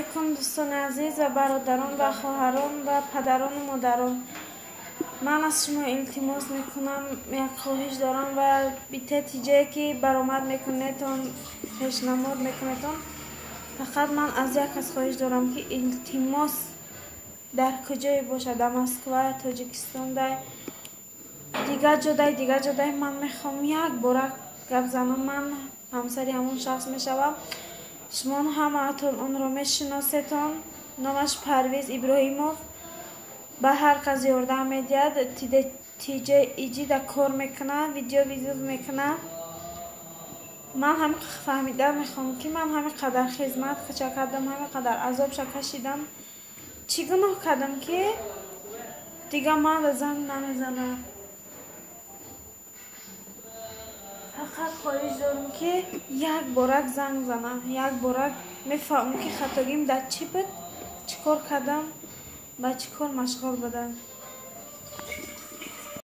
алайкум дӯстони азиз ва бародарон ва хоҳарон ва падарону модарон. Ман аз шумо илтимос мекунам як хоҳиш дорам ва битатиҷае ки баромад мекунетон пешнамуд мекунетон. Фақат ман аз як кас хоҳиш дорам ки илтимос дар куҷое бошад. Дар москва тоҷикистон дар дигар ҷодай дигар ҷодай ман мехоҳам як бора гап занам ман ҳамсари ҳамон шахс мешавам шумо ҳамаатон онро мешиносетон. Номаш парвиз иброҳимов ба ҳар кас ёрдам медиҳад тиҷа иҷида кор мекунад видео визит мекунад ман ҳами фаҳмида мехоҳам ки ман ҳами қадар хизматча кардам ҳами қадар азобша кашидам. Чӣ гуноҳ кардам ки дигар манро занг намезанад фақат хоҳиш дорам ки як борак занг занам як борак мефаҳмам ки хатогим дар чӣ буд чӣ кор кардам ба чӣ кор машғул будам